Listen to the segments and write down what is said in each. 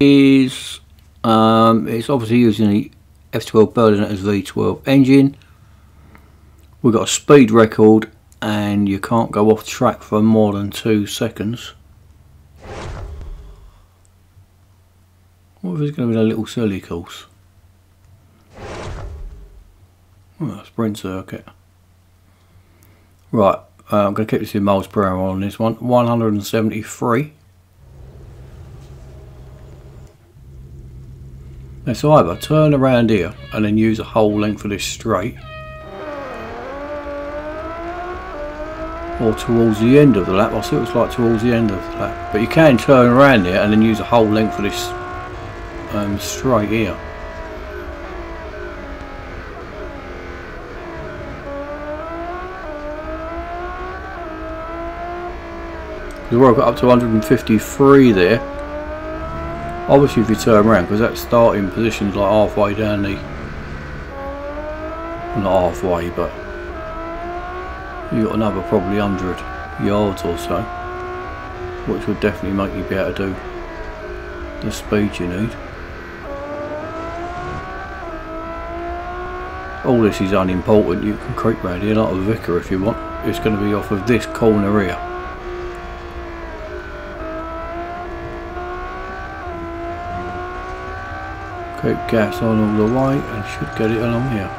is um, it's obviously using the F12 Berlinetta's V12 engine. We've got a speed record and you can't go off track for more than two seconds. What if it's going to be a little silly course? Oh, sprint circuit. Right, uh, I'm going to keep this in miles per hour on this one. 173. Let's either turn around here and then use a whole length of this straight or towards the end of the lap. I'll see what it's like towards the end of the lap. But you can turn around here and then use a whole length of this um, straight here. We've got up to 153 there. Obviously if you turn around, because that starting position's like halfway down the... Not halfway, but... You've got another probably 100 yards or so. Which would definitely make you be able to do the speed you need. All this is unimportant, you can creep round here like a vicar if you want. It's going to be off of this corner here. Keep gas on all the way and should get it along here.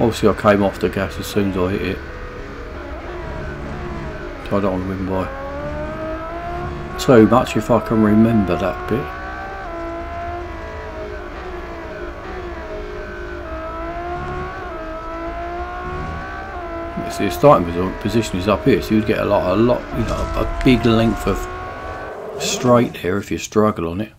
Obviously I came off the gas as soon as I hit it. So I don't want to win by too much if I can remember that bit. See, the starting position is up here, so you'd get a lot, a lot, you know, a big length of straight here if you struggle on it.